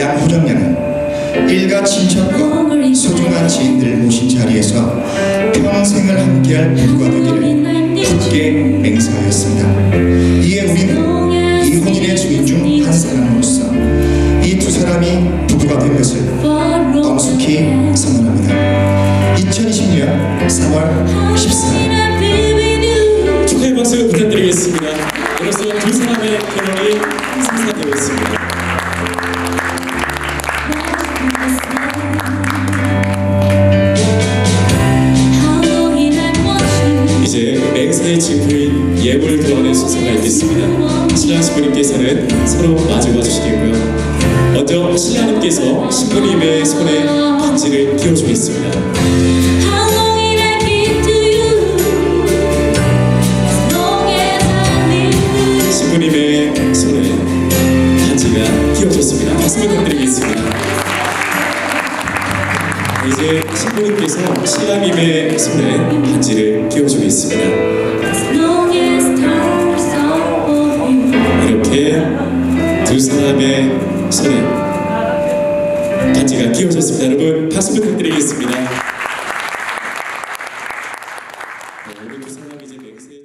가족과 친척과 소중한 지인들을 모신 자리에서 평생을 함께할 부부가 되기를 굳게 맹세하였습니다. 이에 우리는 이 혼인의 주인 중 한 사람으로서 이 두 사람이 부부가 된 것을 엄숙히 선언합니다. 2020년 3월 14일 축하의 박수 부탁드리겠습니다. 이로써 두 사람의 결혼이 성사되고 있습니다. 맹세의 증후인 예물 교환의 순서가 있겠습니다. 신랑 신부님께서는 서로 마주봐 주시겠고요. 먼저 신랑님께서 신부님의 손에 반지를 끼워주겠습니다. 신부님의 손에 반지가 끼워졌습니다. 박수 부탁드리겠습니다. 이제 신부님께서 신랑님의 손에 반지를 끼워주겠습니다. 이렇게 두 사람의 손에 반지가 끼워졌습니다. 여러분 박수 부탁드리겠습니다. 네, 우리 두 사람이 이제 증거-